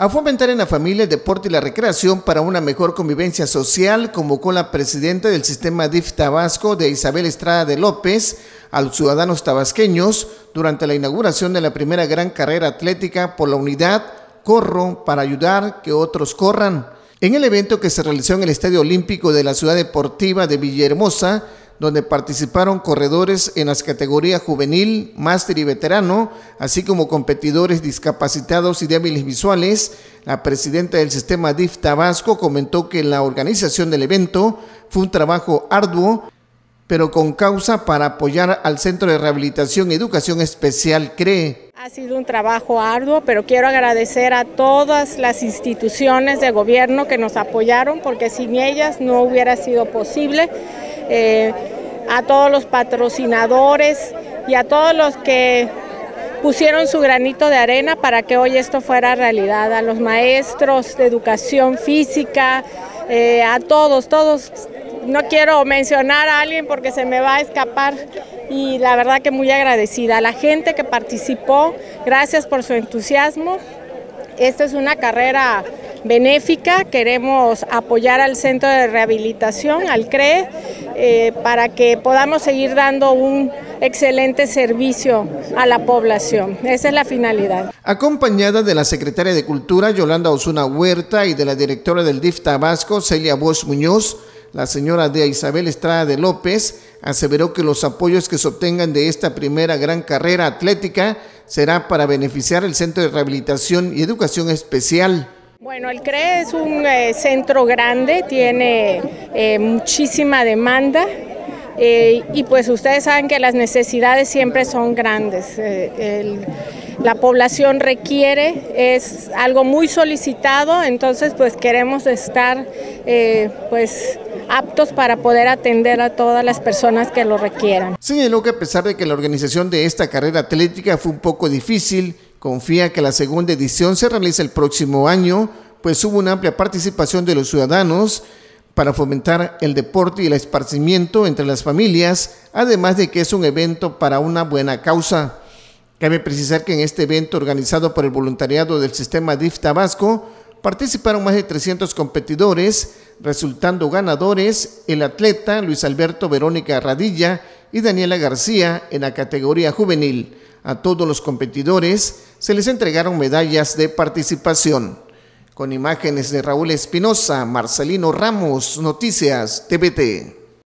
A fomentar en la familia el deporte y la recreación para una mejor convivencia social, convocó la presidenta del sistema DIF Tabasco de Isabel Estrada de López a los ciudadanos tabasqueños durante la inauguración de la primera gran carrera atlética por la unidad Corro para ayudar que otros corran. En el evento que se realizó en el Estadio Olímpico de la Ciudad Deportiva de Villahermosa, donde participaron corredores en las categorías juvenil, máster y veterano, así como competidores discapacitados y débiles visuales. La presidenta del sistema DIF Tabasco comentó que la organización del evento fue un trabajo arduo, pero con causa para apoyar al Centro de Rehabilitación y Educación Especial CREE. Ha sido un trabajo arduo, pero quiero agradecer a todas las instituciones de gobierno que nos apoyaron, porque sin ellas no hubiera sido posible. Eh, a todos los patrocinadores y a todos los que pusieron su granito de arena para que hoy esto fuera realidad, a los maestros de educación física, eh, a todos, todos. No quiero mencionar a alguien porque se me va a escapar y la verdad que muy agradecida a la gente que participó, gracias por su entusiasmo. Esta es una carrera benéfica, queremos apoyar al centro de rehabilitación, al CRE, eh, para que podamos seguir dando un excelente servicio a la población. Esa es la finalidad. Acompañada de la secretaria de Cultura, Yolanda Osuna Huerta, y de la directora del DIF Tabasco, Celia Bosch Muñoz, la señora de Isabel Estrada de López aseveró que los apoyos que se obtengan de esta primera gran carrera atlética será para beneficiar el Centro de Rehabilitación y Educación Especial. Bueno, el CRE es un eh, centro grande, tiene eh, muchísima demanda eh, y pues ustedes saben que las necesidades siempre son grandes. la población requiere, es algo muy solicitado, entonces pues queremos estar pues aptos para poder atender a todas las personas que lo requieran. Señaló que a pesar de que la organización de esta carrera atlética fue un poco difícil, confía que la segunda edición se realice el próximo año, pues hubo una amplia participación de los ciudadanos para fomentar el deporte y el esparcimiento entre las familias, además de que es un evento para una buena causa. Cabe precisar que en este evento organizado por el voluntariado del sistema DIF Tabasco participaron más de 300 competidores, resultando ganadores el atleta Luis Alberto Verónica Radilla y Daniela García en la categoría juvenil. A todos los competidores se les entregaron medallas de participación. Con imágenes de Raúl Espinosa, Marcelino Ramos, Noticias TVT.